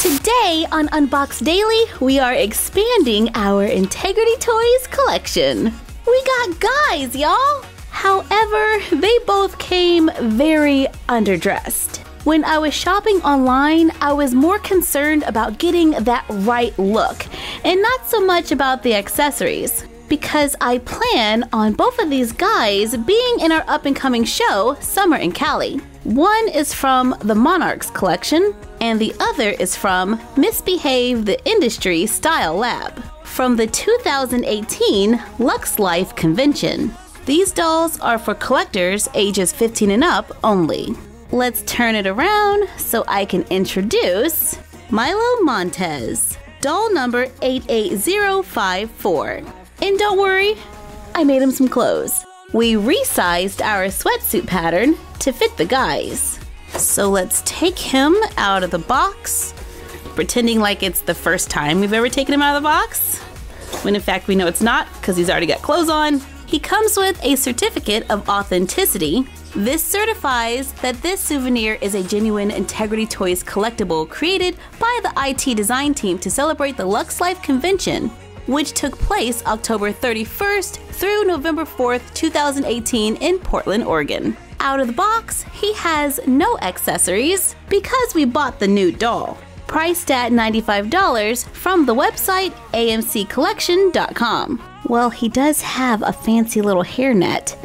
Today on Unbox Daily, we are expanding our Integrity Toys collection. We got guys, y'all! However, they both came very underdressed. When I was shopping online, I was more concerned about getting that right look and not so much about the accessories. Because I plan on both of these guys being in our up and coming show, Sommer in Cali. One is from the Monarchs collection, and the other is from Miss Behave the Industry Style Lab from the 2018 Lux Life Convention. These dolls are for collectors ages 15 and up only. Let's turn it around so I can introduce Milo Montez, doll number 88054. And don't worry, I made him some clothes. We resized our sweatsuit pattern to fit the guys. So let's take him out of the box, pretending like it's the first time we've ever taken him out of the box. When in fact we know it's not because he's already got clothes on. He comes with a certificate of authenticity. This certifies that this souvenir is a genuine Integrity Toys collectible created by the IT design team to celebrate the Lux Life convention, which took place October 31st through November 4th, 2018 in Portland, Oregon. Out of the box, he has no accessories because we bought the new doll. Priced at $95 from the website amccollection.com. Well, he does have a fancy little hairnet.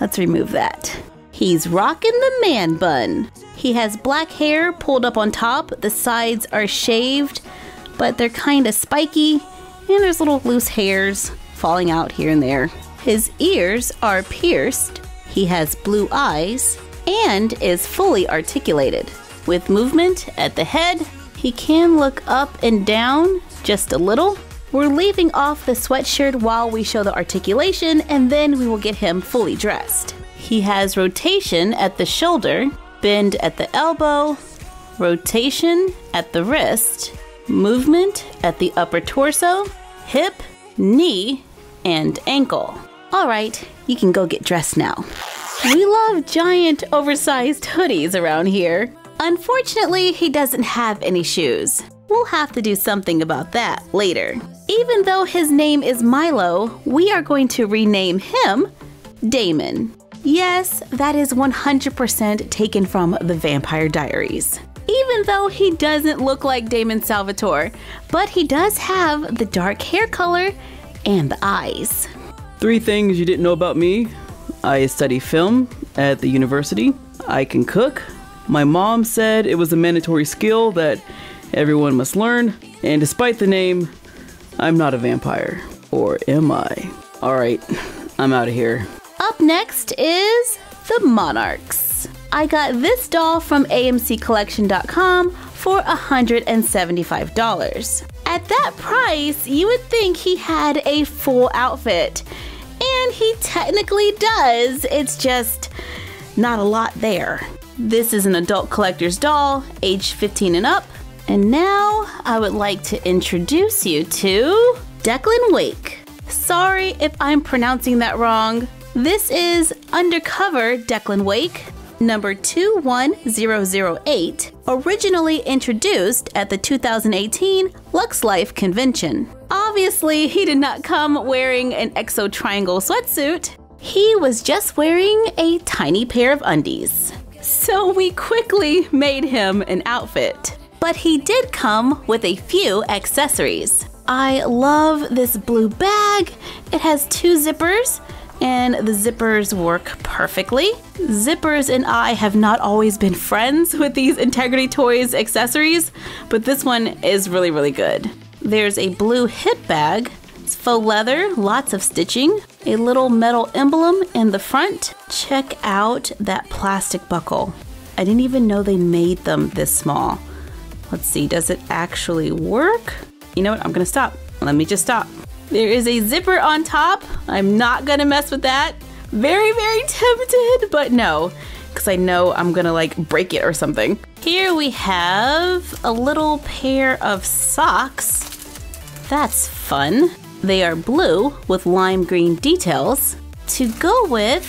Let's remove that. He's rocking the man bun. He has black hair pulled up on top, the sides are shaved, but they're kind of spiky, and there's little loose hairs falling out here and there. His ears are pierced, he has blue eyes, and is fully articulated. With movement at the head, he can look up and down just a little. We're leaving off the sweatshirt while we show the articulation, and then we will get him fully dressed. He has rotation at the shoulder, bend at the elbow, rotation at the wrist, movement at the upper torso, hip, knee, and ankle. All right, you can go get dressed now. We love giant, oversized hoodies around here. Unfortunately, he doesn't have any shoes. We'll have to do something about that later. Even though his name is Milo, we are going to rename him Damon. Yes, that is 100% taken from the Vampire Diaries. Even though he doesn't look like Damon Salvatore, but he does have the dark hair color and the eyes. Three things you didn't know about me I study film at the university, I can cook, my mom said it was a mandatory skill that everyone must learn, and despite the name, I'm not a vampire. Or am I? Alright, I'm out of here. Up next is the Monarchs. I got this doll from AMCcollection.com for $175. At that price, you would think he had a full outfit. And he technically does, it's just not a lot there. This is an adult collector's doll, age 15 and up. And now I would like to introduce you to Declan Wake. Sorry if I'm pronouncing that wrong. This is Undercover Declan Wake, number 21008, originally introduced at the 2018 Lux Life convention. Obviously, he did not come wearing an exo triangle sweatsuit. He was just wearing a tiny pair of undies. So we quickly made him an outfit. But he did come with a few accessories. I love this blue bag. It has two zippers and the zippers work perfectly. Zippers and I have not always been friends with these Integrity Toys accessories, but this one is really, really good. There's a blue hip bag. It's faux leather, lots of stitching, a little metal emblem in the front. Check out that plastic buckle. I didn't even know they made them this small. Let's see, does it actually work? You know what? I'm gonna stop. Let me just stop. There is a zipper on top. I'm not gonna mess with that. Very, very tempted, but no, because I know I'm gonna like break it or something. Here we have a little pair of socks. That's fun. They are blue with lime green details. To go with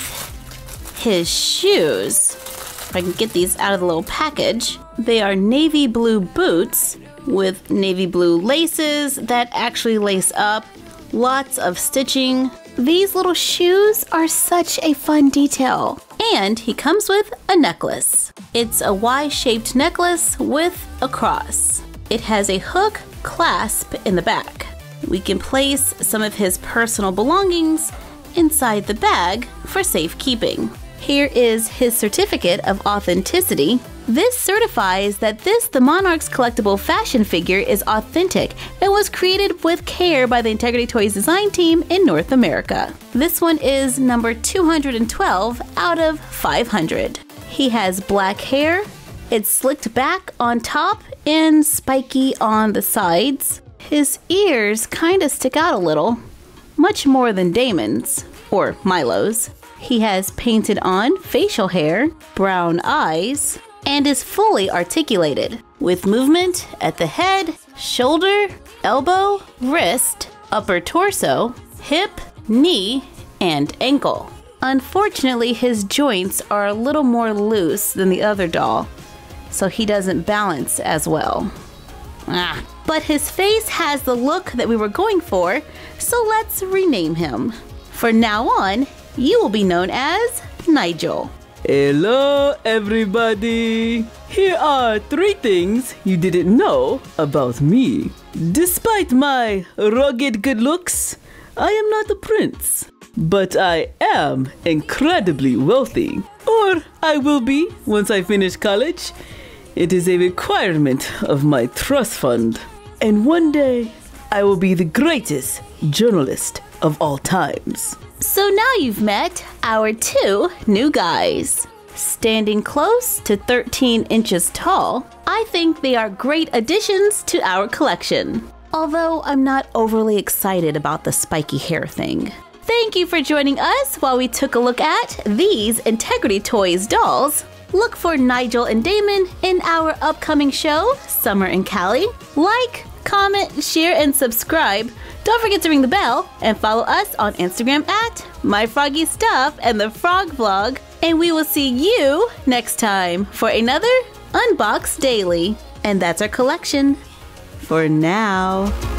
his shoes. if I can get these out of the little package. They are navy blue boots with navy blue laces that actually lace up, lots of stitching. These little shoes are such a fun detail. And he comes with a necklace. It's a Y shaped necklace with a cross. It has a hook clasp in the back. We can place some of his personal belongings inside the bag for safekeeping. Here is his certificate of authenticity. This certifies that this The Monarchs collectible fashion figure is authentic and was created with care by the Integrity Toys design team in North America. This one is number 212 out of 500. He has black hair, it's slicked back on top and spiky on the sides. His ears kind of stick out a little, much more than Damon's or Milo's. He has painted on facial hair, brown eyes, and is fully articulated with movement at the head, shoulder, elbow, wrist, upper torso, hip, knee, and ankle. Unfortunately, his joints are a little more loose than the other doll, so he doesn't balance as well. Ah. But his face has the look that we were going for, so let's rename him. For now on, you will be known as Nigel. Hello, everybody! Here are three things you didn't know about me. Despite my rugged good looks, I am not a prince. But I am incredibly wealthy. Or I will be once I finish college. It is a requirement of my trust fund. And one day, I will be the greatest journalist of all times. So now you've met our two new guys. Standing close to 13 inches tall, I think they are great additions to our collection. Although I'm not overly excited about the spiky hair thing. Thank you for joining us while we took a look at these Integrity Toys dolls. Look for Nigel and Damon in our upcoming show, Sommer and Cali. Like, comment, share, and subscribe. Don't forget to ring the bell and follow us on Instagram at MyFroggyStuff and the Frog Vlog. And we will see you next time for another Unbox Daily. And that's our collection for now.